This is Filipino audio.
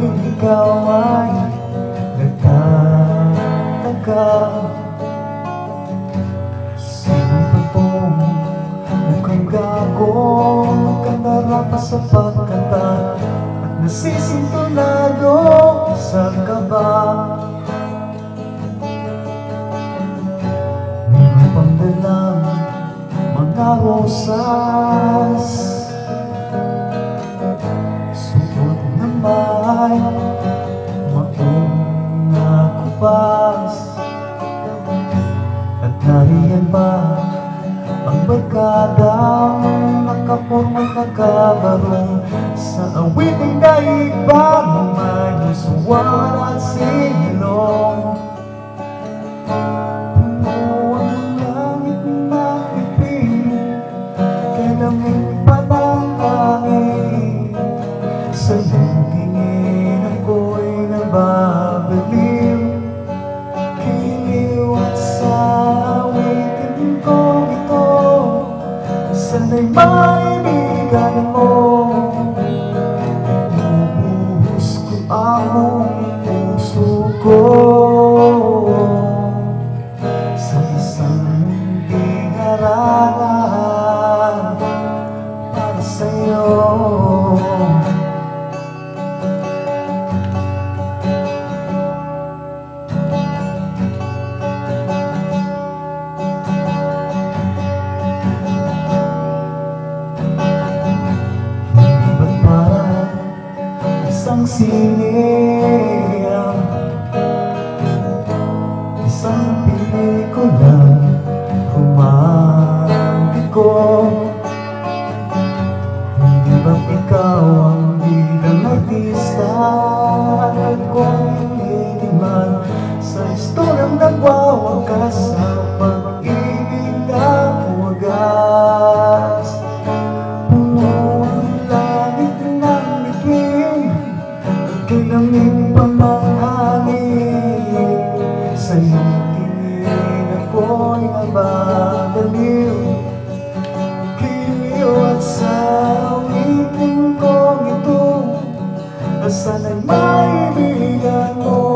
ikaw ay nagtataga Sino pa tong mukhang gago Katarapa sa pagkata At nasisintonado sa kaba? Mga pangdalang mga rosas. Nakupas At nariyan pa ang barkadang Nakaporma nakabarong Sa awiting daigpag May musuwan at silong Puno ang Sana'y maibigan mo. Bubuhos ko ang puso ko. Sa isang munting harapan Para sa'yo isang sineya Isang pelikula. Romantiko Hindi ba't ikaw ang bilang artista? Kung hindi man sa istoryang nagwawakas Sa pag-ibig 爱你的梦。